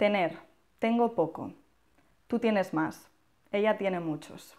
Tener. Tengo poco. Tú tienes más. Ella tiene muchos.